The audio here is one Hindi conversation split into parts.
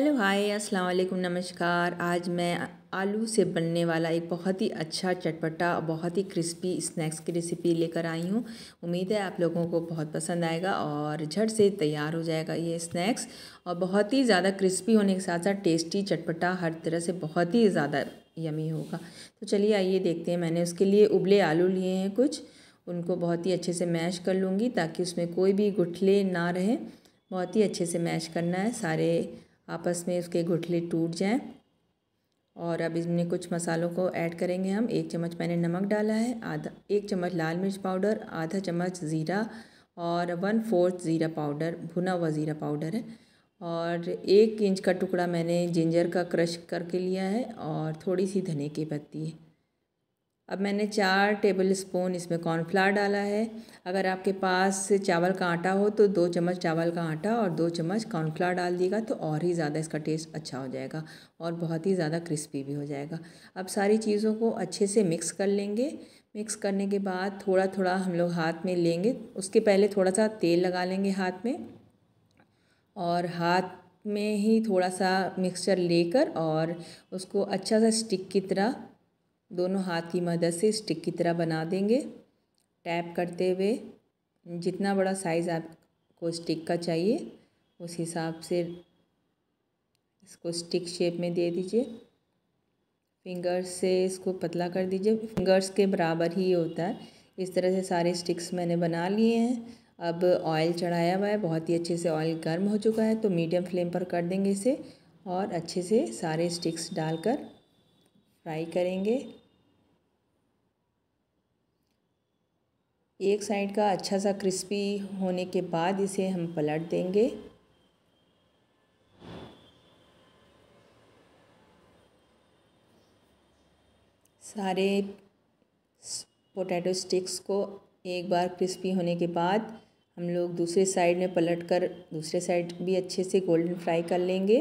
हेलो हाय अस्सलाम वालेकुम नमस्कार आज मैं आलू से बनने वाला एक बहुत ही अच्छा चटपटा, बहुत ही क्रिस्पी स्नैक्स की रेसिपी लेकर आई हूँ। उम्मीद है आप लोगों को बहुत पसंद आएगा और झट से तैयार हो जाएगा ये स्नैक्स और बहुत ही ज़्यादा क्रिस्पी होने के साथ साथ टेस्टी चटपटा हर तरह से बहुत ही ज़्यादा यमी होगा। तो चलिए आइए देखते हैं, मैंने उसके लिए उबले आलू लिए हैं कुछ। उनको बहुत ही अच्छे से मैश कर लूँगी ताकि उसमें कोई भी गुठले ना रहें। बहुत ही अच्छे से मैश करना है सारे आपस में उसके गुठले टूट जाएँ। और अब इसमें कुछ मसालों को ऐड करेंगे हम। एक चम्मच मैंने नमक डाला है, आधा, एक चम्मच लाल मिर्च पाउडर, आधा चम्मच ज़ीरा और वन फोर्थ ज़ीरा पाउडर, भुना हुआ ज़ीरा पाउडर है। और एक इंच का टुकड़ा मैंने जिंजर का क्रश करके लिया है और थोड़ी सी धने की पत्ती है। अब मैंने चार टेबल स्पून इसमें कॉर्नफ्लावर डाला है। अगर आपके पास चावल का आटा हो तो दो चम्मच चावल का आटा और दो चम्मच कॉर्नफ्लावर डाल दिएगा तो और ही ज़्यादा इसका टेस्ट अच्छा हो जाएगा और बहुत ही ज़्यादा क्रिस्पी भी हो जाएगा। अब सारी चीज़ों को अच्छे से मिक्स कर लेंगे। मिक्स करने के बाद थोड़ा थोड़ा हम लोग हाथ में लेंगे। उसके पहले थोड़ा सा तेल लगा लेंगे हाथ में और हाथ में ही थोड़ा सा मिक्सचर लेकर और उसको अच्छा सा स्टिक की तरह दोनों हाथ की मदद से स्टिक की तरह बना देंगे। टैप करते हुए जितना बड़ा साइज़ आपको स्टिक का चाहिए, उस हिसाब से इसको स्टिक शेप में दे दीजिए। फिंगर्स से इसको पतला कर दीजिए। फिंगर्स के बराबर ही होता है। इस तरह से सारे स्टिक्स मैंने बना लिए हैं। अब ऑयल चढ़ाया हुआ है। बहुत ही अच्छे से ऑयल गर्म हो चुका है। तो मीडियम फ्लेम पर कर देंगे इसे और अच्छे से सारे स्टिक्स डालकर फ्राई करेंगे। एक साइड का अच्छा सा क्रिस्पी होने के बाद इसे हम पलट देंगे। सारे पोटैटो स्टिक्स को एक बार क्रिस्पी होने के बाद हम लोग दूसरे साइड में पलट कर दूसरे साइड भी अच्छे से गोल्डन फ्राई कर लेंगे।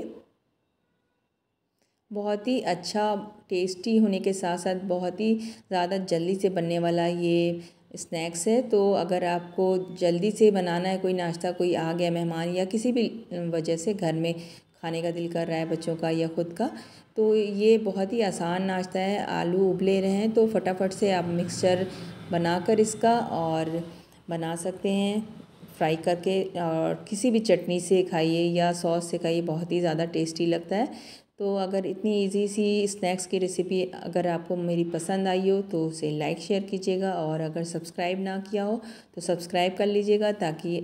बहुत ही अच्छा टेस्टी होने के साथ साथ बहुत ही ज़्यादा जल्दी से बनने वाला ये स्नैक्स है। तो अगर आपको जल्दी से बनाना है, कोई नाश्ता, कोई आ गया मेहमान या किसी भी वजह से घर में खाने का दिल कर रहा है बच्चों का या ख़ुद का तो ये बहुत ही आसान नाश्ता है। आलू उबले रहे हैं तो फटाफट से आप मिक्सचर बनाकर इसका और बना सकते हैं। फ्राई करके और किसी भी चटनी से खाइए या सॉस से खाइए, बहुत ही ज़्यादा टेस्टी लगता है। तो अगर इतनी इजी सी स्नैक्स की रेसिपी अगर आपको मेरी पसंद आई हो तो उसे लाइक शेयर कीजिएगा और अगर सब्सक्राइब ना किया हो तो सब्सक्राइब कर लीजिएगा ताकि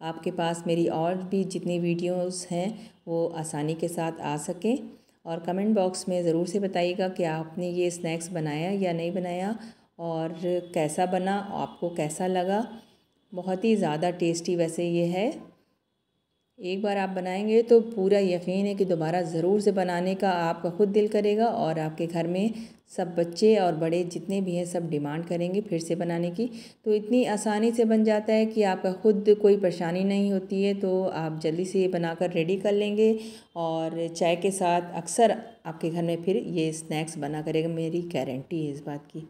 आपके पास मेरी और भी जितनी वीडियोस हैं, वो आसानी के साथ आ सकें। और कमेंट बॉक्स में ज़रूर से बताइएगा कि आपने ये स्नैक्स बनाया या नहीं बनाया और कैसा बना, आपको कैसा लगा। बहुत ही ज़्यादा टेस्टी वैसे ये है। एक बार आप बनाएँगे तो पूरा यकीन है कि दोबारा ज़रूर से बनाने का आपका खुद दिल करेगा और आपके घर में सब बच्चे और बड़े जितने भी हैं सब डिमांड करेंगे फिर से बनाने की। तो इतनी आसानी से बन जाता है कि आपका खुद कोई परेशानी नहीं होती है तो आप जल्दी से ये बनाकर रेडी कर लेंगे और चाय के साथ अक्सर आपके घर में फिर ये स्नैक्स बना करेगा। मेरी गारंटी है इस बात की।